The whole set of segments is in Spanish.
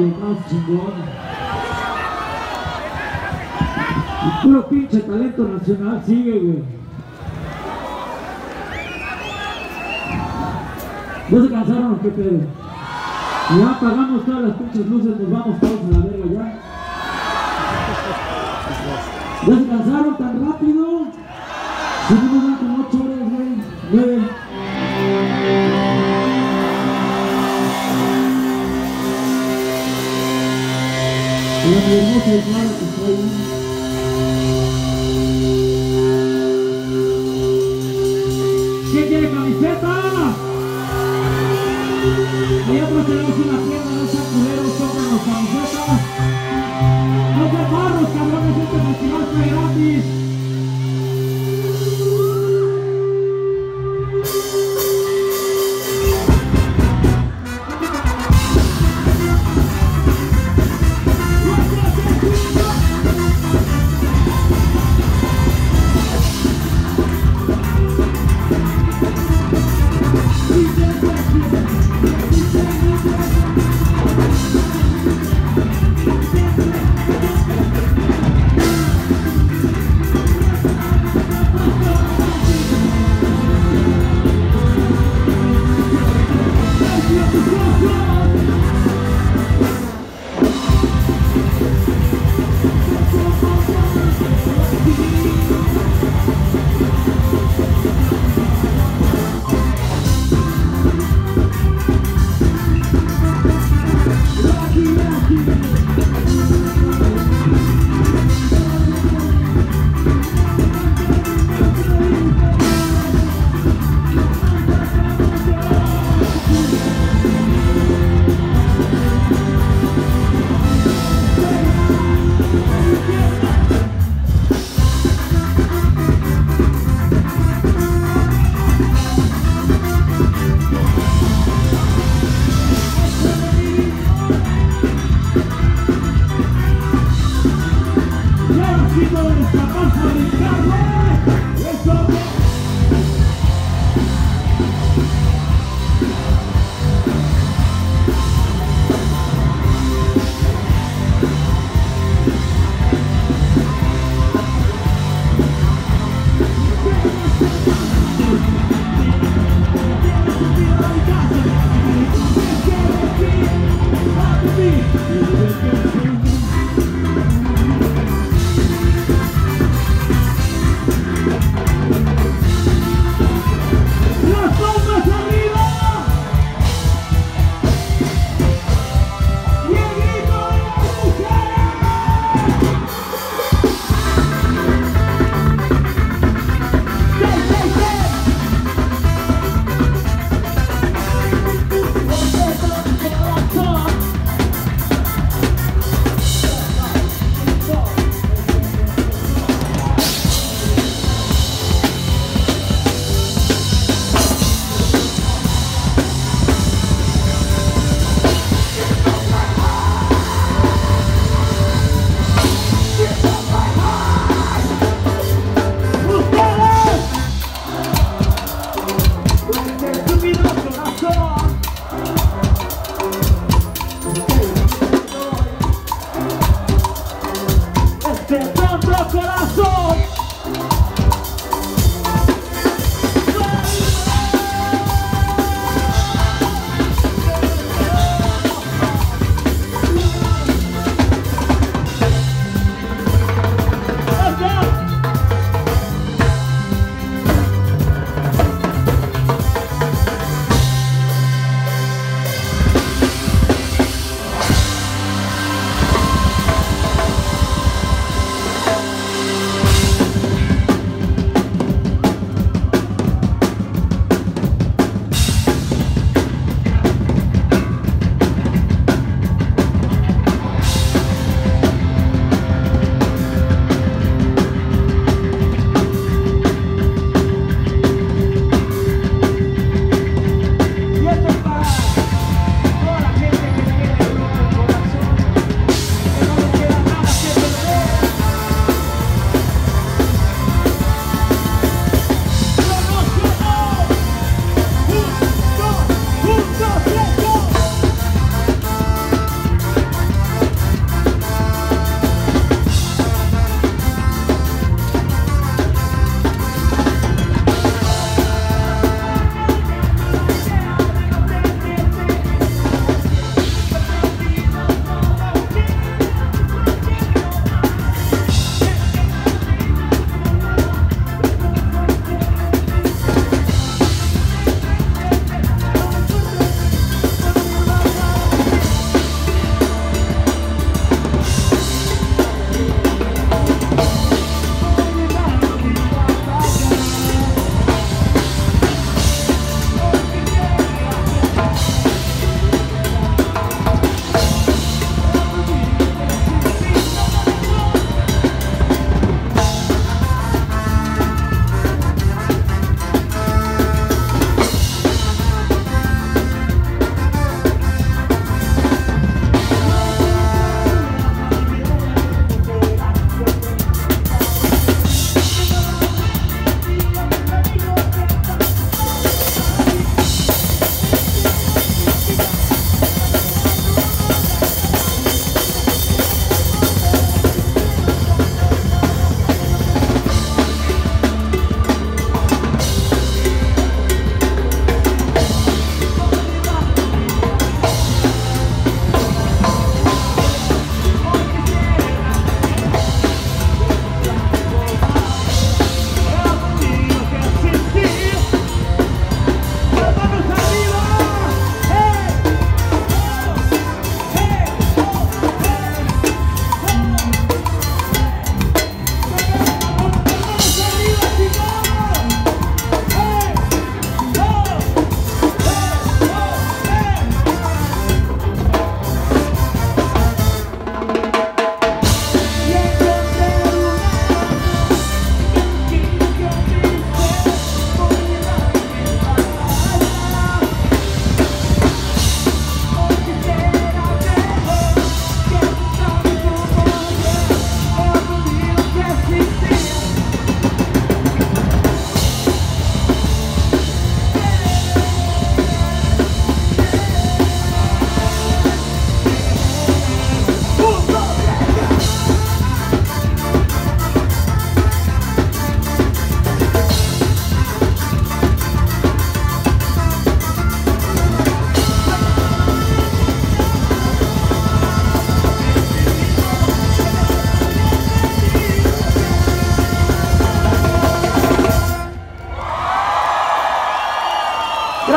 más chingón. Y puro pinche talento nacional sigue, güey. ¿Ya se cansaron o qué pedo? Ya apagamos todas las pinches luces, nos vamos todos a la verga ya. ¿Ya se cansaron tan rápido? Nos dan como 8 horas, güey. 9. ¿Quién quiere camiseta? Atrás tenemos una tienda, no sean culeros, cómpranos camisetas. No sean barros, cabrones, este festival gratis.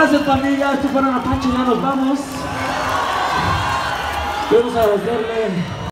Gracias pandilla, esto fueron Apache, ya nos vamos. A agradecerle